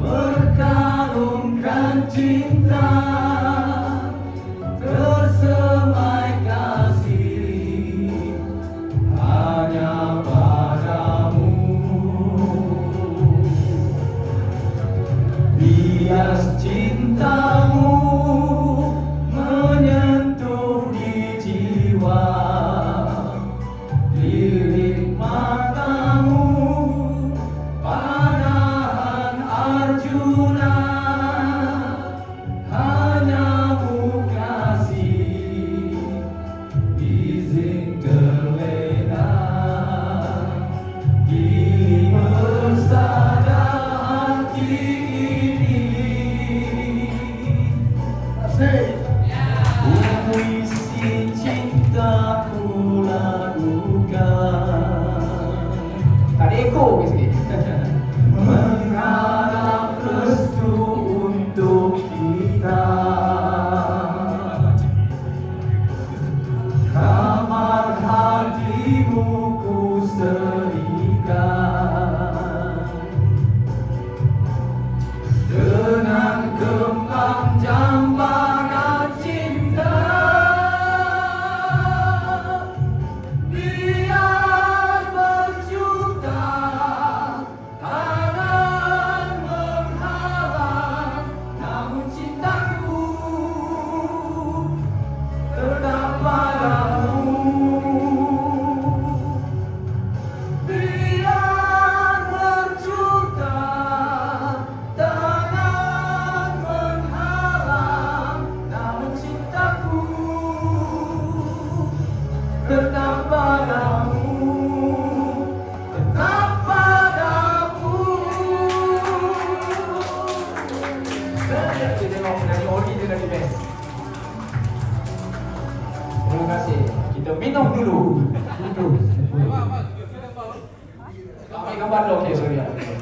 berkalungkan cinta tersemai kasih hanya padamu. Bias cinta Tak ada ekor sikit. Kita tengok penyanyi Ori dia lagi best. Terima kasih. Kita minum dulu. Dulu. Ambil gambar dulu. Okay, sorry.